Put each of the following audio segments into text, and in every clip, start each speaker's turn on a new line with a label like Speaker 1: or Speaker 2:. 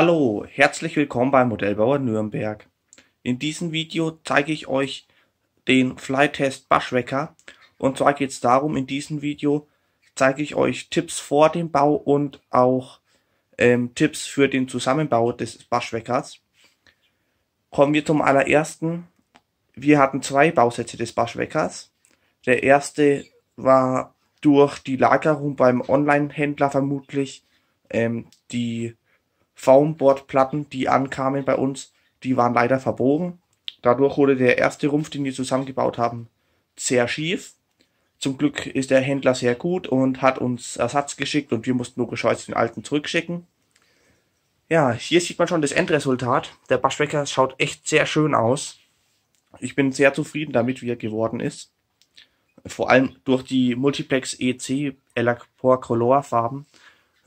Speaker 1: Hallo, herzlich willkommen beim Modellbauer Nürnberg. In diesem Video zeige ich euch den Flytest Baschwecker und zwar geht es darum, in diesem Video zeige ich euch Tipps vor dem Bau und auch ähm, Tipps für den Zusammenbau des Baschweckers. Kommen wir zum allerersten. Wir hatten zwei Bausätze des Baschweckers. Der erste war durch die Lagerung beim Online-Händler vermutlich ähm, die Foamboard-Platten, die ankamen bei uns, die waren leider verbogen. Dadurch wurde der erste Rumpf, den wir zusammengebaut haben, sehr schief. Zum Glück ist der Händler sehr gut und hat uns Ersatz geschickt und wir mussten logischerweise den alten zurückschicken. Ja, hier sieht man schon das Endresultat. Der Baschwecker schaut echt sehr schön aus. Ich bin sehr zufrieden damit, wie er geworden ist. Vor allem durch die Multiplex EC Elacor Color Farben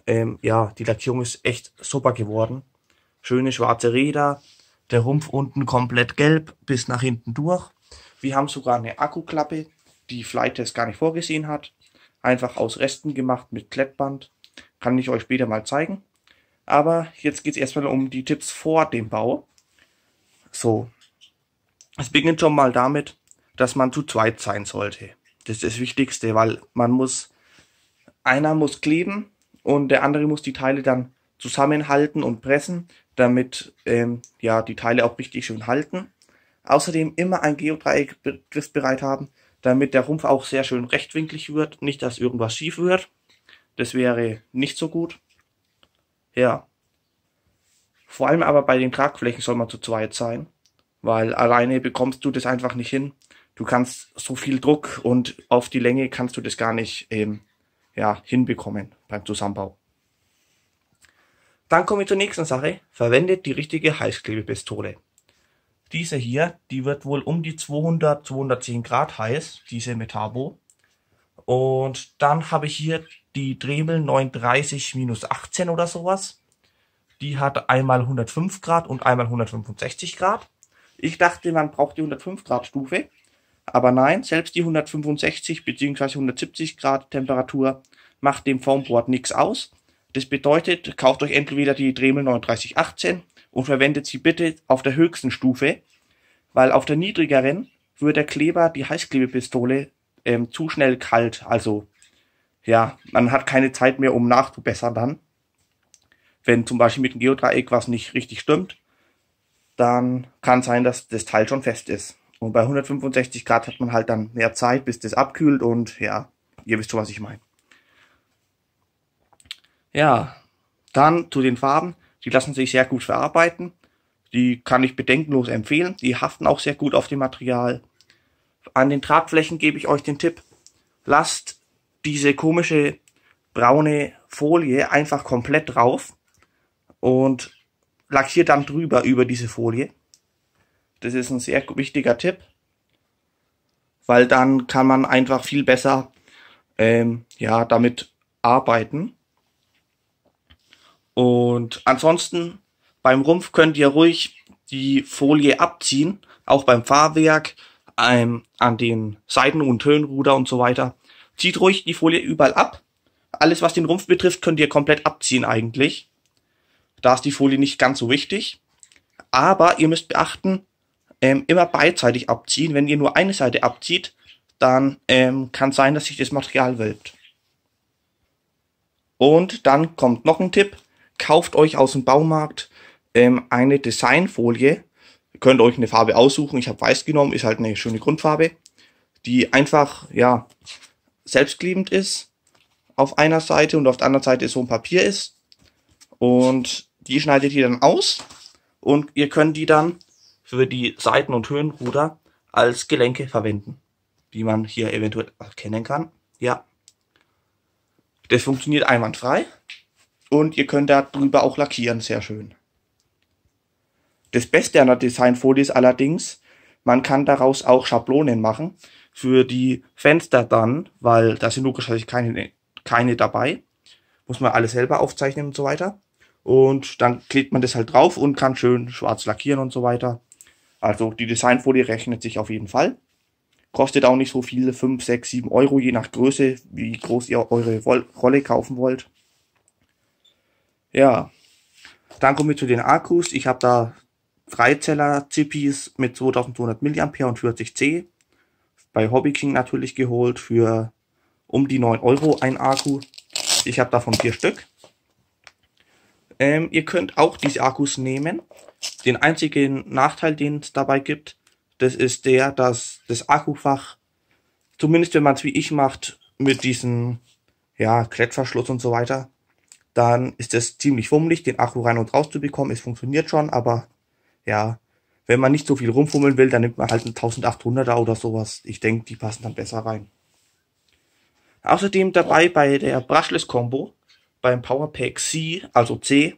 Speaker 1: ähm, ja, die Lackierung ist echt super geworden. Schöne schwarze Räder, der Rumpf unten komplett gelb bis nach hinten durch. Wir haben sogar eine Akkuklappe, die Flytest gar nicht vorgesehen hat. Einfach aus Resten gemacht mit Klettband. Kann ich euch später mal zeigen. Aber jetzt geht es erstmal um die Tipps vor dem Bau. So, es beginnt schon mal damit, dass man zu zweit sein sollte. Das ist das Wichtigste, weil man muss, einer muss kleben, und der andere muss die Teile dann zusammenhalten und pressen, damit ähm, ja die Teile auch richtig schön halten. Außerdem immer ein Geodreieck griffbereit haben, damit der Rumpf auch sehr schön rechtwinklig wird, nicht dass irgendwas schief wird. Das wäre nicht so gut. Ja. Vor allem aber bei den Tragflächen soll man zu zweit sein, weil alleine bekommst du das einfach nicht hin. Du kannst so viel Druck und auf die Länge kannst du das gar nicht ähm, ja, hinbekommen beim Zusammenbau. Dann komme ich zur nächsten Sache. Verwendet die richtige Heißklebepistole. Diese hier, die wird wohl um die 200, 210 Grad heiß, diese Metabo. Und dann habe ich hier die Dremel 930-18 oder sowas. Die hat einmal 105 Grad und einmal 165 Grad. Ich dachte, man braucht die 105 Grad Stufe. Aber nein, selbst die 165 bzw. 170 Grad Temperatur macht dem Foamboard nichts aus. Das bedeutet, kauft euch entweder die Dremel 3918 und verwendet sie bitte auf der höchsten Stufe, weil auf der niedrigeren wird der Kleber, die Heißklebepistole, ähm, zu schnell kalt. Also, ja, man hat keine Zeit mehr, um nachzubessern dann. Wenn zum Beispiel mit dem Geodreieck was nicht richtig stimmt, dann kann sein, dass das Teil schon fest ist. Und bei 165 Grad hat man halt dann mehr Zeit, bis das abkühlt und ja, ihr wisst schon, was ich meine. Ja, dann zu den Farben. Die lassen sich sehr gut verarbeiten. Die kann ich bedenkenlos empfehlen. Die haften auch sehr gut auf dem Material. An den Tragflächen gebe ich euch den Tipp. Lasst diese komische braune Folie einfach komplett drauf und lackiert dann drüber über diese Folie. Das ist ein sehr wichtiger Tipp, weil dann kann man einfach viel besser ähm, ja, damit arbeiten. Und ansonsten beim Rumpf könnt ihr ruhig die Folie abziehen, auch beim Fahrwerk, ähm, an den Seiten- und Höhenruder und so weiter. Zieht ruhig die Folie überall ab. Alles, was den Rumpf betrifft, könnt ihr komplett abziehen eigentlich. Da ist die Folie nicht ganz so wichtig. Aber ihr müsst beachten, ähm, immer beidseitig abziehen. Wenn ihr nur eine Seite abzieht, dann ähm, kann sein, dass sich das Material wölbt. Und dann kommt noch ein Tipp. Kauft euch aus dem Baumarkt ähm, eine Designfolie. Ihr könnt euch eine Farbe aussuchen. Ich habe weiß genommen, ist halt eine schöne Grundfarbe, die einfach ja selbstklebend ist auf einer Seite und auf der anderen Seite so ein Papier ist. Und die schneidet ihr dann aus und ihr könnt die dann für die Seiten- und Höhenruder als Gelenke verwenden, die man hier eventuell erkennen kann. Ja, das funktioniert einwandfrei und ihr könnt darüber auch lackieren, sehr schön. Das Beste an der Designfolie ist allerdings, man kann daraus auch Schablonen machen für die Fenster dann, weil da sind logischerweise keine, keine dabei. Muss man alles selber aufzeichnen und so weiter. Und dann klebt man das halt drauf und kann schön schwarz lackieren und so weiter. Also die Designfolie rechnet sich auf jeden Fall. Kostet auch nicht so viel, 5, 6, 7 Euro, je nach Größe, wie groß ihr eure Rolle kaufen wollt. Ja, Dann kommen wir zu den Akkus. Ich habe da Dreizeller Zippis mit 2200 mAh und 40C. Bei Hobby King natürlich geholt für um die 9 Euro ein Akku. Ich habe davon vier Stück. Ähm, ihr könnt auch diese Akkus nehmen. Den einzigen Nachteil, den es dabei gibt, das ist der, dass das Akkufach, zumindest wenn man es wie ich macht, mit diesem ja, Klettverschluss und so weiter, dann ist es ziemlich fummelig, den Akku rein und raus zu bekommen. Es funktioniert schon, aber ja, wenn man nicht so viel rumfummeln will, dann nimmt man halt einen 1800er oder sowas. Ich denke, die passen dann besser rein. Außerdem dabei bei der Brushless Combo, beim Powerpack C, also C,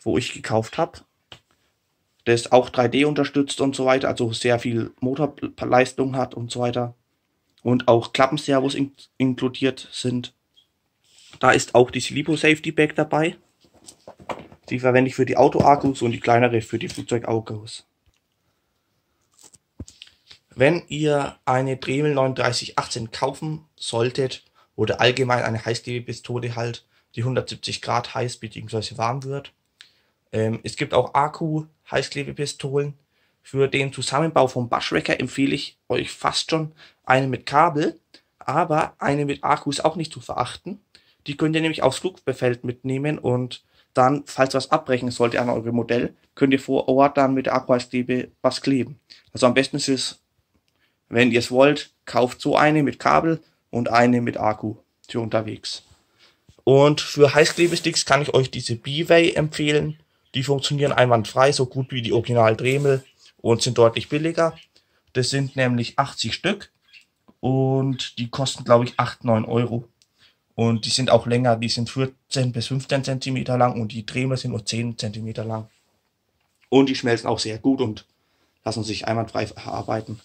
Speaker 1: wo ich gekauft habe. Das auch 3D unterstützt und so weiter, also sehr viel Motorleistung hat und so weiter. Und auch Klappenservos in inkludiert sind. Da ist auch die Silipo Safety Bag dabei. Die verwende ich für die Auto-Akkus und die kleinere für die Flugzeug-Akkus. Wenn ihr eine Dremel 3918 kaufen solltet oder allgemein eine Heißklebepistole halt, die 170 Grad heiß bzw. warm wird. Ähm, es gibt auch Akku-Heißklebepistolen. Für den Zusammenbau vom Bushwrecker empfehle ich euch fast schon eine mit Kabel, aber eine mit Akku ist auch nicht zu verachten. Die könnt ihr nämlich aufs Flugbefeld mitnehmen und dann, falls was abbrechen sollte an eurem Modell, könnt ihr vor Ort dann mit der Akkuheißklebe was kleben. Also am besten ist es, wenn ihr es wollt, kauft so eine mit Kabel und eine mit Akku für unterwegs. Und für Heißklebesticks kann ich euch diese B-Way empfehlen. Die funktionieren einwandfrei, so gut wie die Original Dremel und sind deutlich billiger. Das sind nämlich 80 Stück und die kosten, glaube ich, 8, 9 Euro. Und die sind auch länger, die sind 14 bis 15 Zentimeter lang und die Dremel sind nur 10 Zentimeter lang. Und die schmelzen auch sehr gut und lassen sich einwandfrei verarbeiten.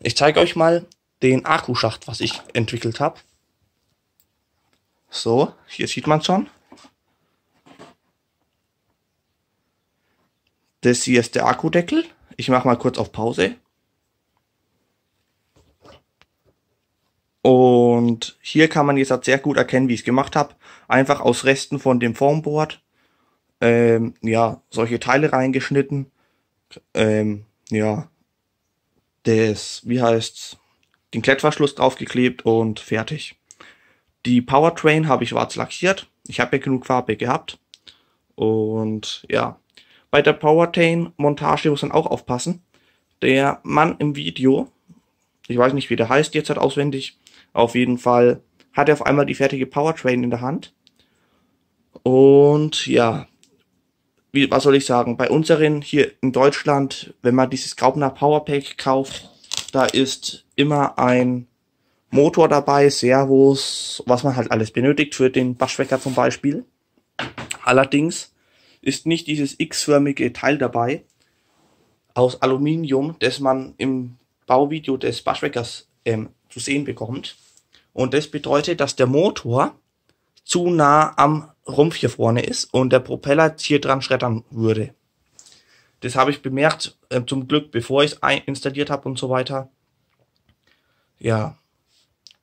Speaker 1: Ich zeige euch mal den Akkuschacht, was ich entwickelt habe. So, hier sieht man schon. Das hier ist der Akkudeckel. Ich mache mal kurz auf Pause. Und hier kann man jetzt halt sehr gut erkennen, wie ich es gemacht habe. Einfach aus Resten von dem Formboard ähm, ja, solche Teile reingeschnitten. Ähm, ja, das, wie heißt's, den Klettverschluss draufgeklebt und fertig. Die Powertrain habe ich schwarz lackiert. Ich habe ja genug Farbe gehabt. Und ja, bei der Powertrain-Montage muss man auch aufpassen. Der Mann im Video, ich weiß nicht, wie der heißt jetzt halt auswendig, auf jeden Fall hat er auf einmal die fertige Powertrain in der Hand. Und ja, wie, was soll ich sagen, bei unseren hier in Deutschland, wenn man dieses Graubner Powerpack kauft, da ist immer ein Motor dabei, Servos, was man halt alles benötigt für den Baschwecker zum Beispiel. Allerdings ist nicht dieses x-förmige Teil dabei aus Aluminium, das man im Bauvideo des Baschweckers ähm, zu sehen bekommt. Und das bedeutet, dass der Motor zu nah am Rumpf hier vorne ist und der Propeller hier dran schreddern würde. Das habe ich bemerkt, äh, zum Glück, bevor ich es installiert habe und so weiter. Ja,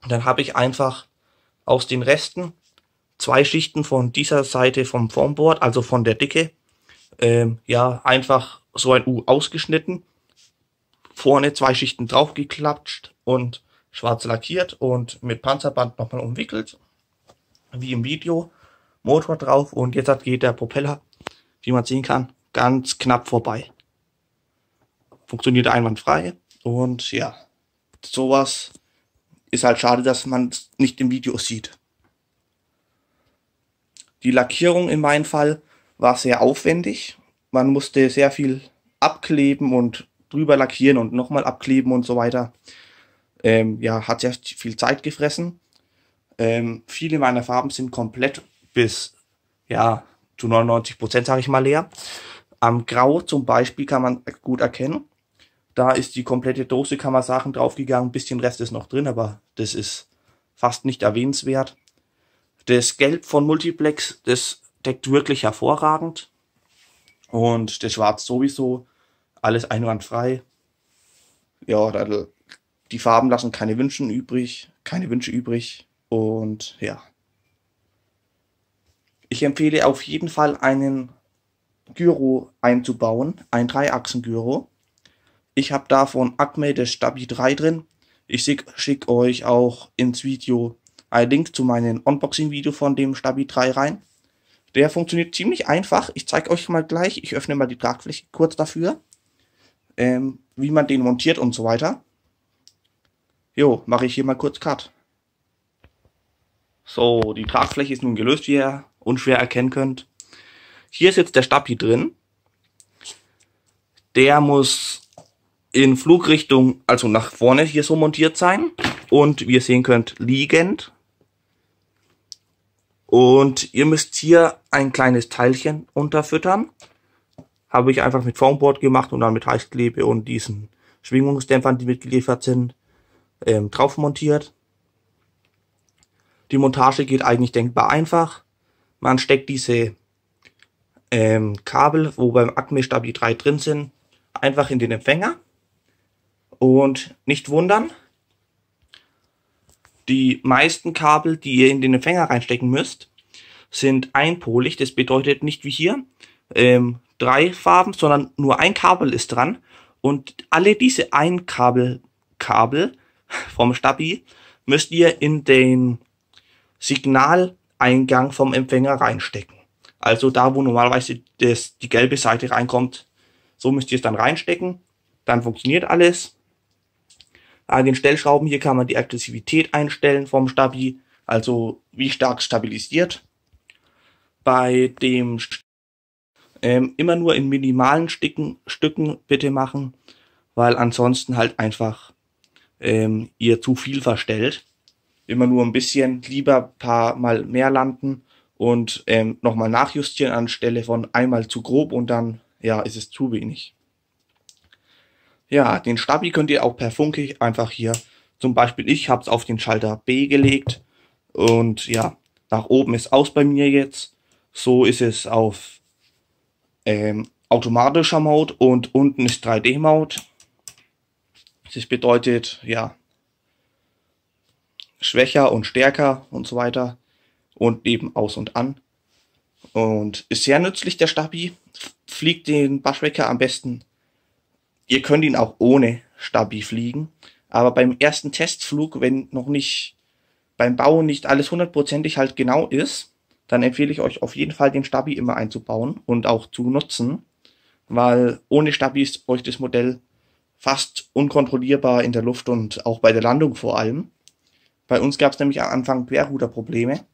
Speaker 1: dann habe ich einfach aus den Resten zwei Schichten von dieser Seite vom Formboard, also von der Dicke, ähm, ja, einfach so ein U ausgeschnitten, vorne zwei Schichten draufgeklatscht und schwarz lackiert und mit Panzerband nochmal umwickelt, wie im Video, Motor drauf und jetzt geht der Propeller, wie man sehen kann, ganz knapp vorbei. Funktioniert einwandfrei und ja, sowas ist halt schade, dass man es nicht im Video sieht. Die Lackierung in meinem Fall war sehr aufwendig. Man musste sehr viel abkleben und drüber lackieren und nochmal abkleben und so weiter. Ähm, ja, hat sehr viel Zeit gefressen. Ähm, viele meiner Farben sind komplett bis, ja, zu 99 Prozent, sage ich mal, leer. Am Grau zum Beispiel kann man gut erkennen. Da ist die komplette Dose, sagen, draufgegangen. Ein bisschen Rest ist noch drin, aber das ist fast nicht erwähnenswert. Das Gelb von Multiplex, das deckt wirklich hervorragend. Und das Schwarz sowieso. Alles einwandfrei. Ja, die Farben lassen keine Wünsche übrig, keine Wünsche übrig. Und ja. Ich empfehle auf jeden Fall einen Gyro einzubauen, ein Dreiachsen-Gyro. Ich habe davon Acme das Stabi 3 drin. Ich schicke euch auch ins Video einen Link zu meinem Unboxing-Video von dem Stabi 3 rein. Der funktioniert ziemlich einfach. Ich zeige euch mal gleich. Ich öffne mal die Tragfläche kurz dafür. Ähm, wie man den montiert und so weiter. Jo, mache ich hier mal kurz Cut. So, die Tragfläche ist nun gelöst, wie ihr unschwer erkennen könnt. Hier ist jetzt der Stabi drin. Der muss in Flugrichtung, also nach vorne hier so montiert sein. Und wie ihr sehen könnt, liegend. Und ihr müsst hier ein kleines Teilchen unterfüttern. Habe ich einfach mit Foamboard gemacht und dann mit Heißklebe und diesen Schwingungsdämpfern, die mitgeliefert sind, ähm, drauf montiert. Die Montage geht eigentlich denkbar einfach. Man steckt diese ähm, Kabel, wo beim Acme Stabi 3 drin sind, einfach in den Empfänger. Und nicht wundern, die meisten Kabel, die ihr in den Empfänger reinstecken müsst, sind einpolig. Das bedeutet nicht wie hier ähm, drei Farben, sondern nur ein Kabel ist dran. Und alle diese Einkabel Kabel vom Stabi müsst ihr in den Signaleingang vom Empfänger reinstecken. Also da, wo normalerweise das, die gelbe Seite reinkommt, so müsst ihr es dann reinstecken. Dann funktioniert alles. An den Stellschrauben hier kann man die Aggressivität einstellen vom Stabi, also wie stark stabilisiert. Bei dem ähm, immer nur in minimalen Stücken, Stücken bitte machen, weil ansonsten halt einfach ähm, ihr zu viel verstellt. Immer nur ein bisschen, lieber paar Mal mehr landen und ähm, nochmal nachjustieren anstelle von einmal zu grob und dann, ja, ist es zu wenig. Ja, den Stabi könnt ihr auch per Funke einfach hier, zum Beispiel ich habe es auf den Schalter B gelegt und ja, nach oben ist aus bei mir jetzt. So ist es auf ähm, automatischer Mode und unten ist 3D Mode. Das bedeutet, ja, schwächer und stärker und so weiter und eben aus und an. Und ist sehr nützlich, der Stabi. Fliegt den Bushwacker am besten. Ihr könnt ihn auch ohne Stabi fliegen. Aber beim ersten Testflug, wenn noch nicht beim Bauen nicht alles hundertprozentig halt genau ist, dann empfehle ich euch auf jeden Fall den Stabi immer einzubauen und auch zu nutzen. Weil ohne Stabi ist euch das Modell fast unkontrollierbar in der Luft und auch bei der Landung vor allem. Bei uns gab es nämlich am Anfang Querruderprobleme.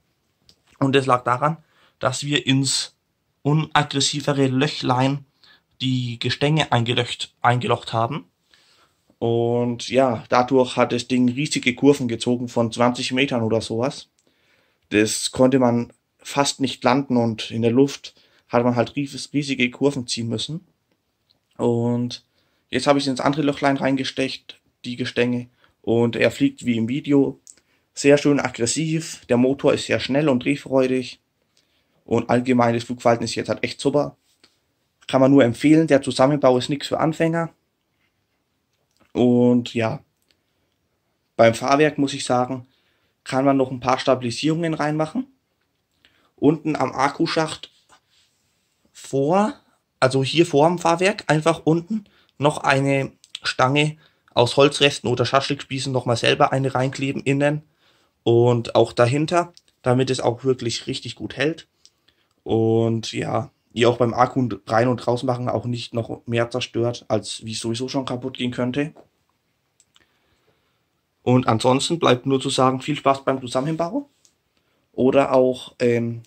Speaker 1: Und das lag daran, dass wir ins unaggressivere Löchlein die Gestänge eingelöcht, eingelocht haben. Und ja, dadurch hat das Ding riesige Kurven gezogen von 20 Metern oder sowas. Das konnte man fast nicht landen und in der Luft hat man halt riesige Kurven ziehen müssen. Und jetzt habe ich ins andere Lochlein reingestecht, die Gestänge, und er fliegt wie im Video sehr schön aggressiv. Der Motor ist sehr schnell und drehfreudig. Und allgemein das Flugverhalten ist jetzt halt echt super. Kann man nur empfehlen. Der Zusammenbau ist nichts für Anfänger. Und ja, beim Fahrwerk muss ich sagen, kann man noch ein paar Stabilisierungen reinmachen. Unten am Akkuschacht vor, also hier vor dem Fahrwerk, einfach unten noch eine Stange aus Holzresten oder Schaschlikspießen nochmal selber eine reinkleben innen und auch dahinter, damit es auch wirklich richtig gut hält. Und ja, ihr auch beim Akku rein und raus machen auch nicht noch mehr zerstört, als wie es sowieso schon kaputt gehen könnte. Und ansonsten bleibt nur zu sagen, viel Spaß beim Zusammenbau. Oder auch, ähm,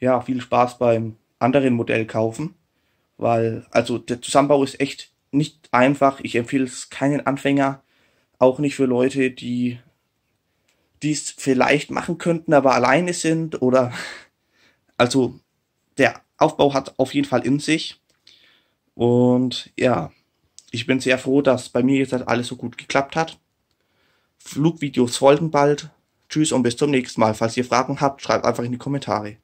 Speaker 1: ja, viel Spaß beim anderen Modell kaufen. Weil, also der Zusammenbau ist echt nicht einfach. Ich empfehle es keinen Anfänger, auch nicht für Leute, die die es vielleicht machen könnten, aber alleine sind oder also der Aufbau hat auf jeden Fall in sich. Und ja, ich bin sehr froh, dass bei mir jetzt halt alles so gut geklappt hat. Flugvideos folgen bald. Tschüss und bis zum nächsten Mal. Falls ihr Fragen habt, schreibt einfach in die Kommentare.